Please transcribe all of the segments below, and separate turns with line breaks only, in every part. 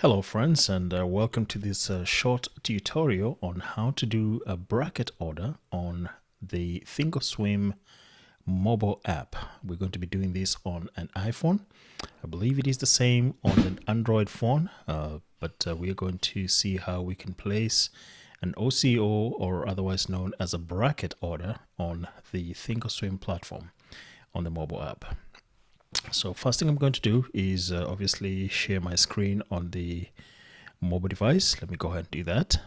Hello friends and uh, welcome to this uh, short tutorial on how to do a bracket order on the Thinkorswim mobile app. We're going to be doing this on an iPhone. I believe it is the same on an Android phone, uh, but uh, we're going to see how we can place an OCO or otherwise known as a bracket order on the Thinkorswim platform on the mobile app. So first thing I'm going to do is uh, obviously share my screen on the mobile device. Let me go ahead and do that.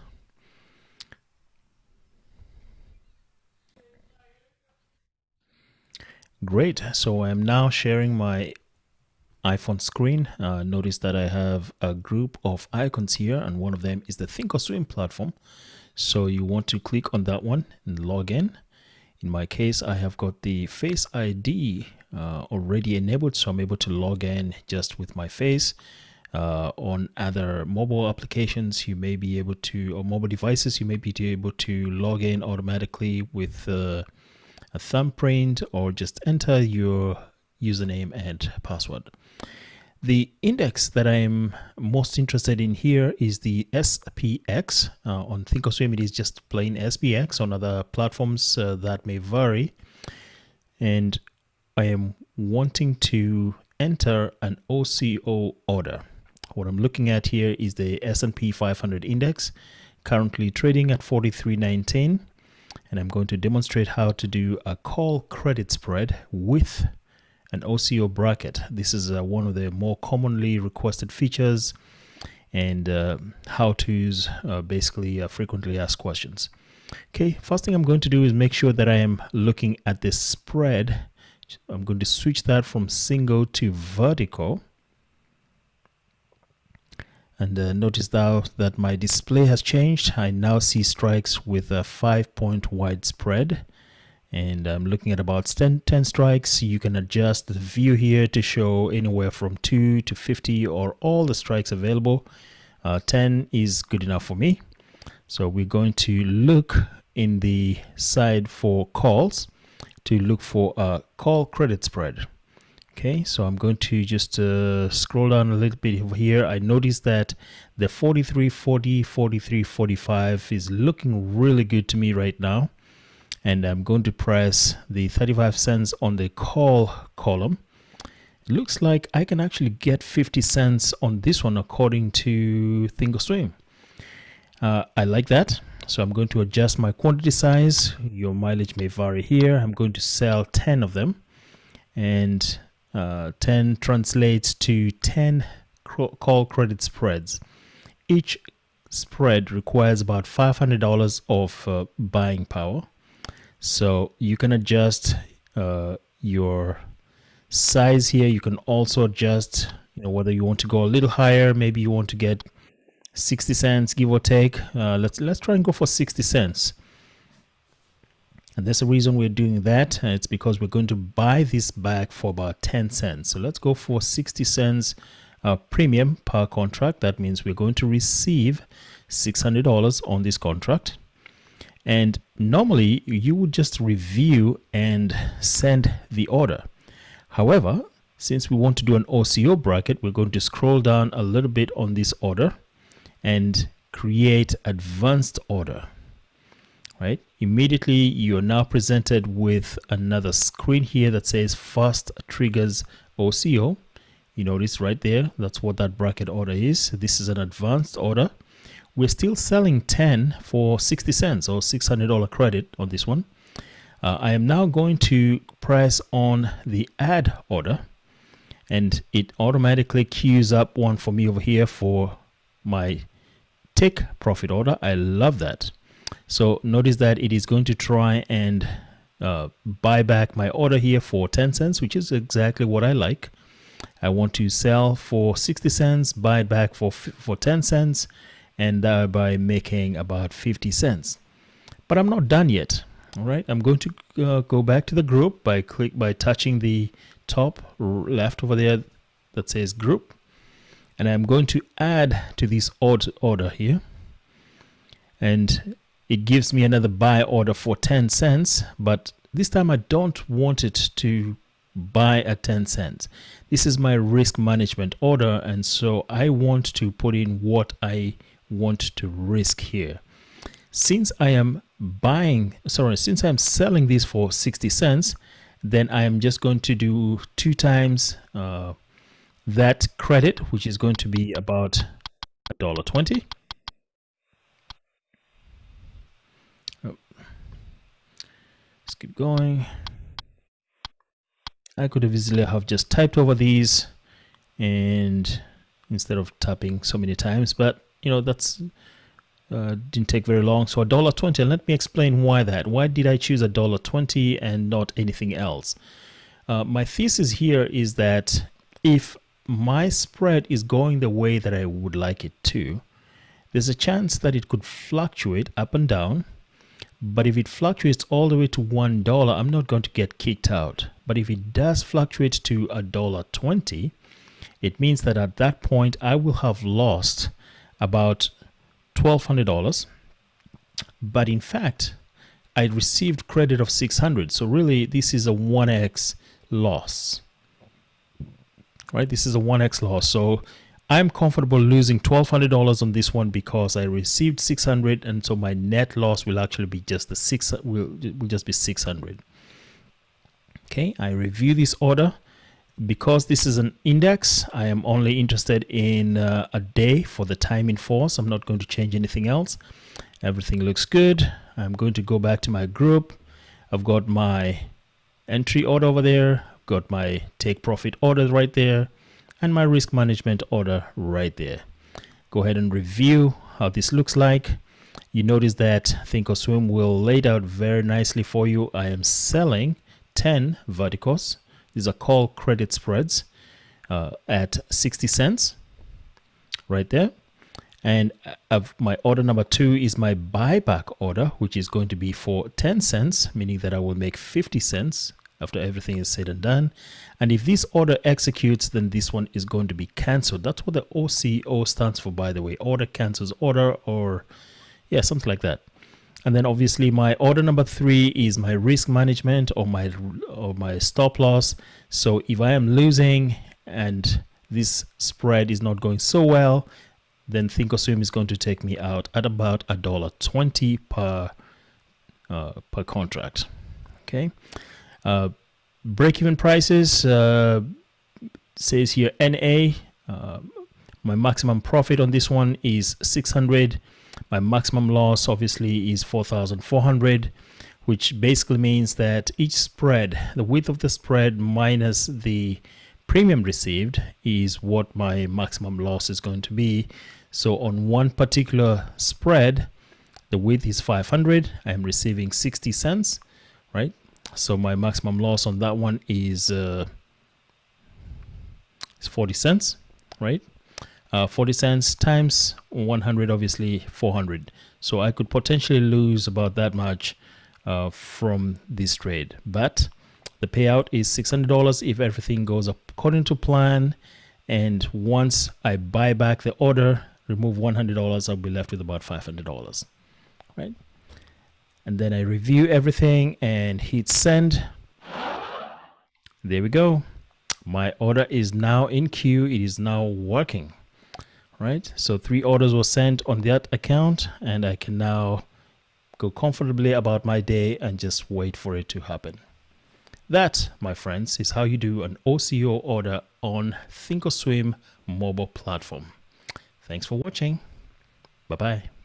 Great. So I'm now sharing my iPhone screen. Uh, notice that I have a group of icons here and one of them is the Thinkorswim platform. So you want to click on that one and log in. In my case, I have got the Face ID uh, already enabled so I'm able to log in just with my face uh, on other mobile applications you may be able to or mobile devices you may be able to log in automatically with uh, a thumbprint or just enter your username and password the index that I'm most interested in here is the SPX. Uh, on Thinkorswim, it is just plain SPX. On other platforms, uh, that may vary. And I am wanting to enter an OCO order. What I'm looking at here is the S&P 500 index currently trading at 43.19 and I'm going to demonstrate how to do a call credit spread with an OCO bracket. This is uh, one of the more commonly requested features and uh, how to's uh, basically uh, frequently asked questions. Okay, first thing I'm going to do is make sure that I am looking at the spread I'm going to switch that from single to vertical. And uh, notice now that my display has changed. I now see strikes with a five point wide spread. And I'm looking at about 10, 10 strikes. You can adjust the view here to show anywhere from 2 to 50 or all the strikes available. Uh, 10 is good enough for me. So we're going to look in the side for calls to look for a call credit spread. Okay, so I'm going to just uh, scroll down a little bit here. I noticed that the 43, 40, 43, 45 is looking really good to me right now. And I'm going to press the 35 cents on the call column. It looks like I can actually get 50 cents on this one according to Thinkorswim. Uh, I like that. So I'm going to adjust my quantity size. Your mileage may vary here. I'm going to sell 10 of them and uh, 10 translates to 10 call credit spreads. Each spread requires about $500 of uh, buying power. So you can adjust uh, your size here. You can also adjust, you know, whether you want to go a little higher, maybe you want to get 60 cents give or take. Uh, let's let's try and go for 60 cents. And there's a reason we're doing that. It's because we're going to buy this back for about 10 cents. So let's go for 60 cents uh, premium per contract. That means we're going to receive $600 on this contract. And normally you would just review and send the order. However since we want to do an OCO bracket we're going to scroll down a little bit on this order and create advanced order right? Immediately you're now presented with another screen here that says first triggers OCO you notice right there that's what that bracket order is. This is an advanced order. We're still selling 10 for 60 cents or $600 credit on this one. Uh, I am now going to press on the add order and it automatically queues up one for me over here for my take profit order. I love that. So notice that it is going to try and uh, buy back my order here for 10 cents, which is exactly what I like. I want to sell for 60 cents, buy it back for, for 10 cents, and thereby making about 50 cents. But I'm not done yet. All right, I'm going to uh, go back to the group by click by touching the top left over there that says group and I'm going to add to this odd order here and it gives me another buy order for 10 cents but this time I don't want it to buy at 10 cents. This is my risk management order. And so I want to put in what I want to risk here. Since I am buying, sorry, since I'm selling this for 60 cents, then I am just going to do two times uh, that credit, which is going to be about a dollar twenty. Oh. Let's keep going. I could have easily have just typed over these and instead of tapping so many times, but you know, that's uh, didn't take very long. So a dollar twenty. And let me explain why that. Why did I choose a dollar twenty and not anything else? Uh, my thesis here is that if my spread is going the way that I would like it to, there's a chance that it could fluctuate up and down. But if it fluctuates all the way to one dollar, I'm not going to get kicked out. But if it does fluctuate to a dollar twenty, it means that at that point I will have lost about $1,200. But in fact, I received credit of 600. So really, this is a 1x loss. Right? This is a 1x loss. So I'm comfortable losing $1,200 on this one because I received 600 and so my net loss will actually be just the six will, will just be 600. Okay, I review this order because this is an index, I am only interested in uh, a day for the time in force. I'm not going to change anything else. Everything looks good. I'm going to go back to my group. I've got my entry order over there. I've got my take profit order right there and my risk management order right there. Go ahead and review how this looks like. You notice that Thinkorswim will lay it out very nicely for you. I am selling 10 verticals these are called credit spreads uh, at 60 cents right there. And uh, my order number two is my buyback order, which is going to be for 10 cents, meaning that I will make 50 cents after everything is said and done. And if this order executes, then this one is going to be canceled. That's what the OCO stands for, by the way. Order cancels order or yeah, something like that and then obviously my order number three is my risk management or my or my stop loss so if i am losing and this spread is not going so well then thinkorswim is going to take me out at about a dollar 20 per uh, per contract okay uh, break-even prices uh, says here na uh, my maximum profit on this one is 600 my maximum loss obviously is 4,400, which basically means that each spread, the width of the spread minus the premium received is what my maximum loss is going to be. So on one particular spread, the width is 500. I am receiving 60 cents, right? So my maximum loss on that one is, uh, is 40 cents, right? uh, 40 cents times 100 obviously 400 so I could potentially lose about that much uh, from this trade. But the payout is $600 if everything goes according to plan. And once I buy back the order remove $100 I'll be left with about $500 right and then I review everything and hit send there we go my order is now in queue it is now working right? So three orders were sent on that account and I can now go comfortably about my day and just wait for it to happen. That, my friends, is how you do an OCO order on Thinkorswim mobile platform. Thanks for watching. Bye-bye.